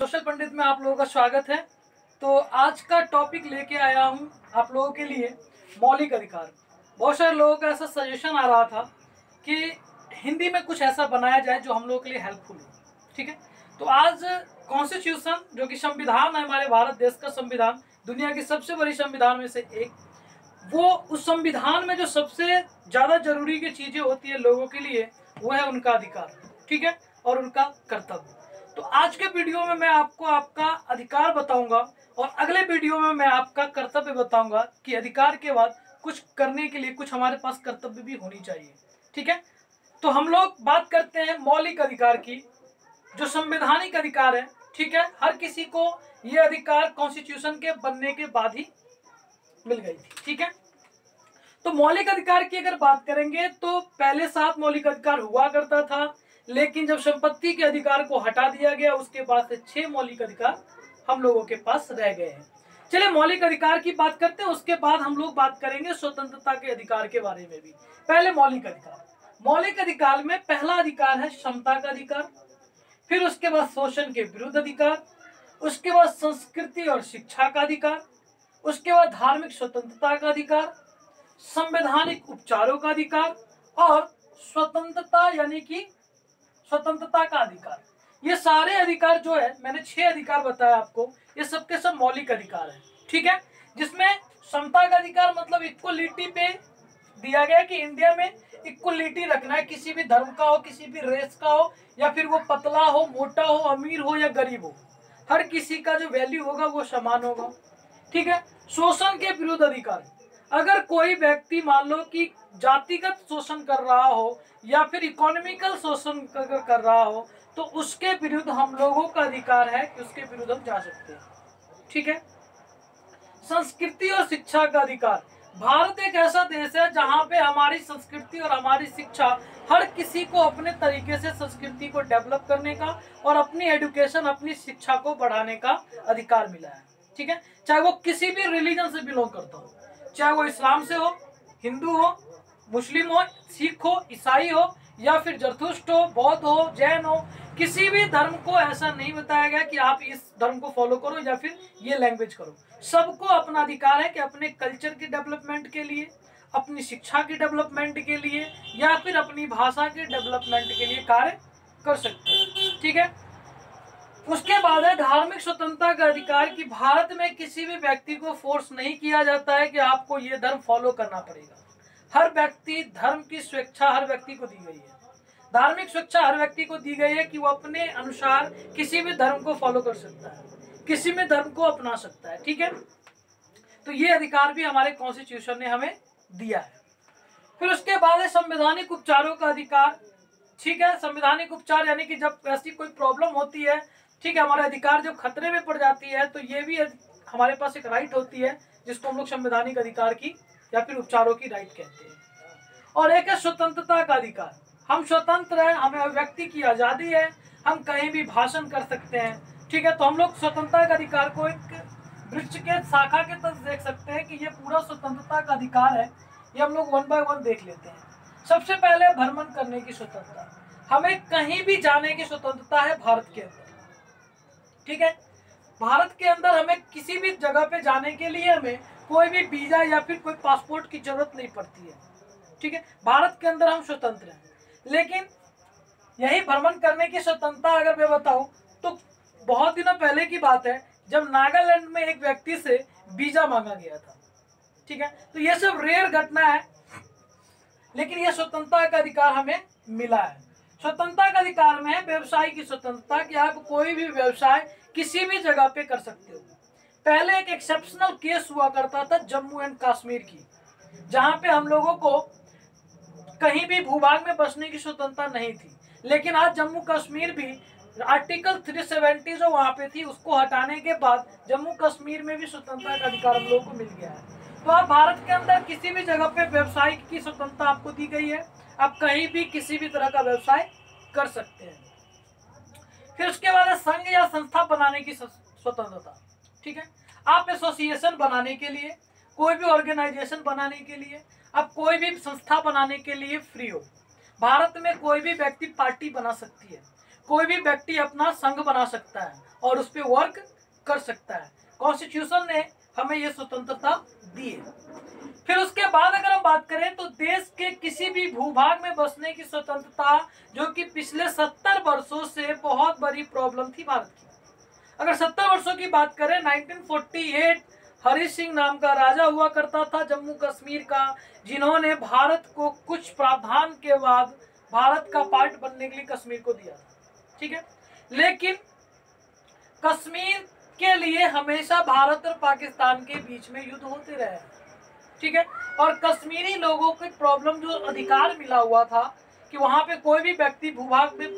Social पंडित में आप लोगों का स्वागत है। तो आज का टॉपिक लेके आया हूँ आप लोगों के लिए मौलिक अधिकार। बहुत सारे लोगों का ऐसा सजेशन आ रहा था कि हिंदी में कुछ ऐसा बनाया जाए जो हम लोगों के लिए हेल्पफुल हो। ठीक है? तो आज कॉन्स्टिट्यूशन जो कि संविधान है हमारे भारत देश का संविधान, दुनिया की सबसे बड़ी संविधान में से एक, वो उस संविधान में जो सबसे ज़्यादा ज़रूरी की चीज़ें होती है लोगों के लिए, वो है उनका अधिकार। ठीक है? और उनका कर्तव्य। तो आज के वीडियो में मैं आपको आपका अधिकार बताऊँगा और अगले वीडियो में मैं आपका कर्तव्य बताऊँगा कि अधिकार के बाद कुछ करने के लिए कुछ हमारे पास कर्तव्य भी होनी चाहिए। ठीक है? तो हम लोग बात करते हैं मौलिक अधिकार की, जो संवैधानिक अधिकार है। ठीक है? हर किसी को ये अधिकार कॉन्स्टिट्यूशन के बनने के बाद ही मिल गई थी। ठीक है? तो मौलिक अधिकार की अगर बात करेंगे तो पहले सात मौलिक अधिकार हुआ करता था। लेकिन जब संपत्ति के अधिकार को हटा दिया गया, उसके बाद से छह मौलिक अधिकार हम लोगों के पास रह गए हैं। चलिए, मौलिक अधिकार की बात करते हैं, उसके बाद हम लोग बात करेंगे स्वतंत्रता के अधिकार के बारे में भी। पहले मौलिक अधिकार। मौलिक अधिकार में पहला अधिकार है क्षमता का अधिकार, फिर उसके बाद शोषण के विरुद्ध अधिकार, उसके बाद संस्कृति और शिक्षा का अधिकार, उसके बाद धार्मिक स्वतंत्रता का अधिकार, संवैधानिक उपचारों का अधिकार और स्वतंत्रता यानी कि स्वतंत्रता का अधिकार। ये सारे अधिकार जो है, मैंने छह अधिकार बताया आपको, ये सबके सब मौलिक अधिकार है, ठीक है? जिसमें समता का अधिकार मतलब इक्वलिटी पे दिया गया कि इंडिया में इक्वलिटी रखना है, किसी भी धर्म का हो, किसी भी रेस का हो, या फिर वो पतला हो, मोटा हो, अमीर हो या गरीब हो, हर किसी का जो वैल्यू होगा वो समान होगा, ठीक है? शोषण के विरुद्ध अधिकार। अगर कोई व्यक्ति मान लो कि जातिगत शोषण कर रहा हो या फिर इकोनॉमिकल शोषण अगर कर रहा हो तो उसके विरुद्ध हम लोगों का अधिकार है कि उसके विरुद्ध हम जा सकते हैं। ठीक है? संस्कृति और शिक्षा का अधिकार। भारत एक ऐसा देश है जहाँ पे हमारी संस्कृति और हमारी शिक्षा हर किसी को अपने तरीके से संस्कृति को डेवलप करने का और अपनी एडुकेशन अपनी शिक्षा को बढ़ाने का अधिकार मिला है। ठीक है? चाहे वो किसी भी रिलीजन से बिलोंग करता हो। चाहे वो इस्लाम से हो, हिंदू हो, मुस्लिम हो, सिख हो, ईसाई हो, या फिर जरथुष्ट हो, बौद्ध हो, जैन हो, किसी भी धर्म को ऐसा नहीं बताया गया कि आप इस धर्म को फॉलो करो या फिर ये लैंग्वेज करो। सबको अपना अधिकार है कि अपने कल्चर के डेवलपमेंट के लिए, अपनी शिक्षा के डेवलपमेंट के लिए, या फिर अपनी भाषा के डेवलपमेंट के लिए कार्य कर सकते हैं। ठीक है? उसके बाद है, धार्मिक स्वतंत्रता का अधिकार कि भारत में किसी भी व्यक्ति को फोर्स नहीं किया जाता है कि आपको ये धर्म फॉलो करना पड़ेगा। हर व्यक्ति धर्म की स्वेच्छा हर व्यक्ति को दी गई है। धार्मिक स्वेच्छा हर व्यक्ति को दी गई है कि वो अपने अनुसार किसी भी धर्म को फॉलो कर सकता है, किसी भी धर्म को अपना सकता है, ठीक है? तो ये अधिकार भी हमारे कॉन्स्टिट्यूशन ने हमें दिया है। फिर उसके बाद है, संवैधानिक उपचारों का अधिकार, ठीक है? संवैधानिक उपचार यानी कि जब ऐसी कोई प्रॉब्लम होती है ठीक है, हमारे अधिकार जब खतरे में पड़ जाती है तो ये भी हमारे पास एक राइट होती है, जिसको हम लोग संवैधानिक अधिकार की या फिर उपचारों की राइट कहते हैं। और एक है स्वतंत्रता का अधिकार। हम स्वतंत्र हैं, हमें व्यक्ति की आज़ादी है, हम कहीं भी भाषण कर सकते हैं। ठीक है तो हम लोग स्वतंत्रता का अधिकार को एक वृक्ष के शाखा के तरफ़ देख सकते हैं कि ये पूरा स्वतंत्रता का अधिकार है। ये हम लोग वन बाय वन देख लेते हैं। सबसे पहले भ्रमण करने की स्वतंत्रता। हमें कहीं भी जाने की स्वतंत्रता है भारत के अंदर। ठीक है? भारत के अंदर हमें किसी भी जगह पे जाने के लिए हमें कोई भी वीज़ा या फिर कोई पासपोर्ट की ज़रूरत नहीं पड़ती है। ठीक है? भारत के अंदर हम स्वतंत्र हैं। लेकिन यही भ्रमण करने की स्वतंत्रता अगर मैं बताऊँ तो बहुत दिनों पहले की बात है, जब नागालैंड में एक व्यक्ति से वीज़ा मांगा गया था। ठीक है? तो ये सब रेयर घटना है, लेकिन यह स्वतंत्रता का अधिकार हमें मिला है। स्वतंत्रता का अधिकार में है, व्यवसाय की स्वतंत्रता कि आप कोई भी व्यवसाय किसी भी जगह पे कर सकते हो। पहले एक एक्सेप्शनल केस हुआ करता था जम्मू एंड कश्मीर की, जहाँ पे हम लोगों को कहीं भी भूभाग में बसने की स्वतंत्रता नहीं थी। लेकिन आज जम्मू कश्मीर भी आर्टिकल 370 जो वहाँ पे थी, उसको हटाने के बाद जम्मू कश्मीर में भी स्वतंत्रता का अधिकार हम लोगों को मिल गया है। तो आप भारत के अंदर किसी भी जगह पे व्यवसाय की स्वतंत्रता आपको दी गई है। आप कहीं भी किसी भी तरह का व्यवसाय कर सकते हैं। फिर उसके बाद संघ या संस्था बनाने की स्वतंत्रता, ठीक है? आप एसोसिएशन बनाने के लिए, कोई भी ऑर्गेनाइजेशन बनाने के लिए, आप कोई भी संस्था बनाने के लिए फ्री हो। भारत में कोई भी व्यक्ति पार्टी बना सकती है, कोई भी व्यक्ति अपना संघ बना सकता है और उस पर वर्क कर सकता है। कॉन्स्टिट्यूशन ने हमें ये स्वतंत्रता दी है। फिर उसके बाद अगर हम बात करें तो देश के किसी भी भूभाग में बसने की स्वतंत्रता जो कि पिछले सत्तर वर्षों से बहुत बड़ी प्रॉब्लम थी भारत की। अगर सत्तर वर्षों की बात करें 1948 हरी सिंह नाम का राजा हुआ करता था जम्मू कश्मीर का, जिन्होंने भारत को कुछ प्रावधान के बाद भारत का पार्ट बनने के लिए कश्मीर को दिया था। ठीक है? लेकिन कश्मीर के लिए हमेशा भारत और पाकिस्तान के बीच में युद्ध होते रहे। ठीक है? और कश्मीरी लोगों को प्रॉब्लम जो अधिकार मिला हुआ था कि वहाँ पे कोई भी व्यक्ति भूभाग में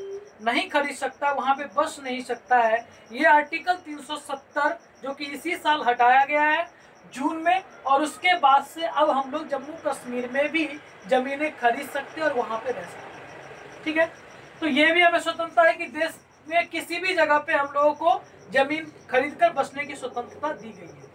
नहीं खरीद सकता, वहाँ पे बस नहीं सकता है, ये आर्टिकल 370 जो कि इसी साल हटाया गया है, जून में, और उसके बाद से अब हम लोग जम्मू कश्मीर में भी जमीनें खरीद सकते हैं और वहाँ पे रह सकते ठीक है? तो ये भी हमें स्वतंत्रता है कि देश में किसी भी जगह पे हम लोगों को ज़मीन खरीद कर बसने की स्वतंत्रता दी गई है।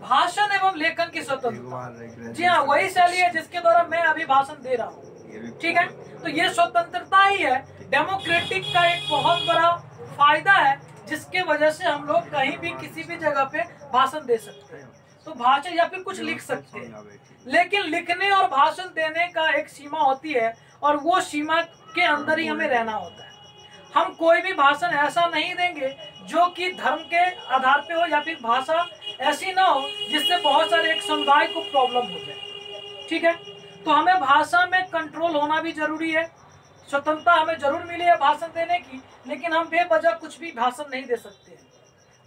भाषण एवं लेखन की स्वतंत्रता। जी हाँ वही शैली है जिसके द्वारा मैं अभी भाषण दे रहा हूँ। ठीक है? तो ये स्वतंत्रता ही है। डेमोक्रेटिक का एक बहुत बड़ा फ़ायदा है जिसके वजह से हम लोग कहीं भी किसी भी जगह पे भाषण दे सकते हैं। तो भाषण या फिर कुछ लिख सकते हैं। लेकिन लिखने और भाषण देने का एक सीमा होती है और वो सीमा के अंदर ही हमें रहना होता है। हम कोई भी भाषण ऐसा नहीं देंगे जो कि धर्म के आधार पे हो या फिर भाषा ऐसी ना हो जिससे बहुत सारे एक समुदाय को प्रॉब्लम हो जाए। ठीक है? तो हमें भाषा में कंट्रोल होना भी ज़रूरी है। स्वतंत्रता हमें ज़रूर मिली है भाषण देने की, लेकिन हम बेवजह कुछ भी भाषण नहीं दे सकते हैं।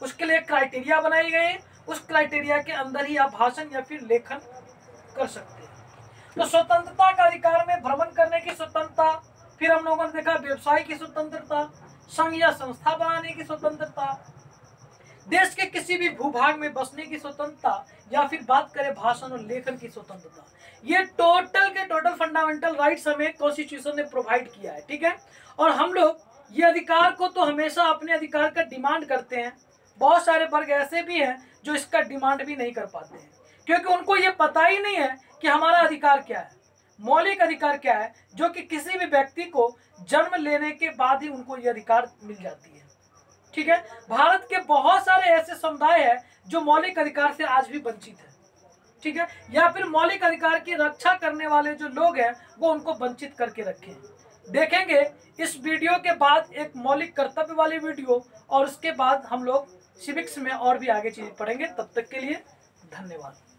उसके लिए क्राइटेरिया बनाई गई उस क्राइटेरिया के अंदर ही आप भाषण या फिर लेखन कर सकते हैं। तो स्वतंत्रता का अधिकार में भ्रमण करने की स्वतंत्रता, फिर हम लोगों ने देखा व्यवसाय की स्वतंत्रता, संघ या संस्था बनाने की स्वतंत्रता देश के किसी भी भूभाग में बसने की स्वतंत्रता या फिर बात करें भाषण और लेखन की स्वतंत्रता, ये टोटल के टोटल फंडामेंटल राइट्स हमें कॉन्स्टिट्यूशन ने प्रोवाइड किया है, ठीक है? और हम लोग ये अधिकार को तो हमेशा अपने अधिकार का डिमांड करते हैं। बहुत सारे वर्ग ऐसे भी हैं जो इसका डिमांड भी नहीं कर पाते हैं, क्योंकि उनको ये पता ही नहीं है कि हमारा अधिकार क्या है, मौलिक अधिकार क्या है, जो कि किसी भी व्यक्ति को जन्म लेने के बाद ही उनको ये अधिकार मिल जाती है। ठीक है? भारत के बहुत सारे ऐसे समुदाय है जो मौलिक अधिकार से आज भी वंचित है। ठीक है? या फिर मौलिक अधिकार की रक्षा करने वाले जो लोग हैं, वो उनको वंचित करके रखे। हैं देखेंगे, इस वीडियो के बाद एक मौलिक कर्तव्य वाली वीडियो, और उसके बाद हम लोग सिविक्स में और भी आगे चीज़ पढ़ेंगे। तब तक के लिए धन्यवाद।